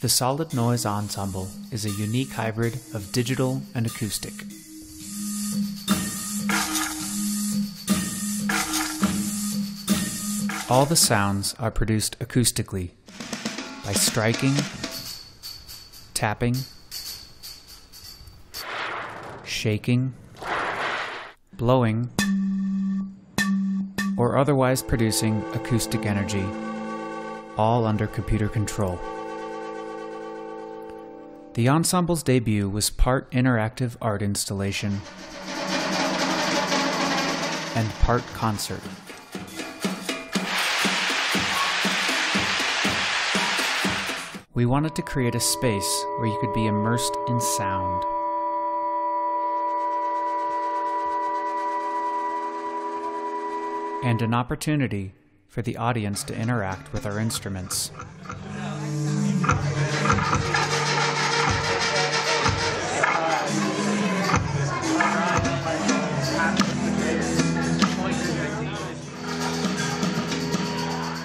The Solid Noise Ensemble is a unique hybrid of digital and acoustic. All the sounds are produced acoustically by striking, tapping, shaking, blowing, or otherwise producing acoustic energy, all under computer control. The ensemble's debut was part interactive art installation and part concert. We wanted to create a space where you could be immersed in sound. And an opportunity for the audience to interact with our instruments.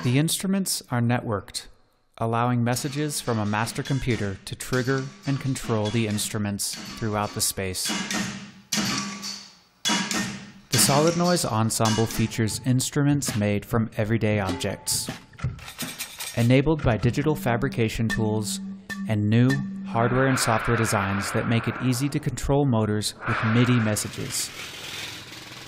The instruments are networked, allowing messages from a master computer to trigger and control the instruments throughout the space. The Solid Noise Ensemble features instruments made from everyday objects, enabled by digital fabrication tools and new hardware and software designs that make it easy to control motors with MIDI messages.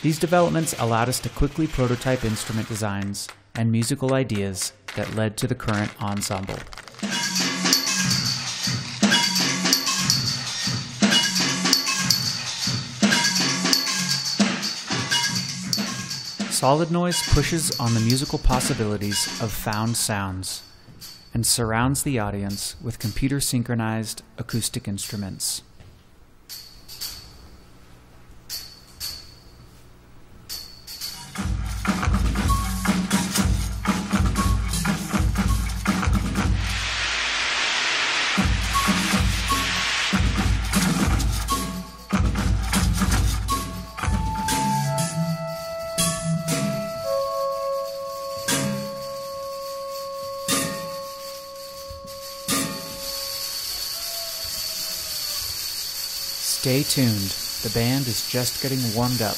These developments allowed us to quickly prototype instrument designs and musical ideas that led to the current ensemble. Solid Noise pushes on the musical possibilities of found sounds and surrounds the audience with computer synchronized acoustic instruments. Stay tuned. The band is just getting warmed up.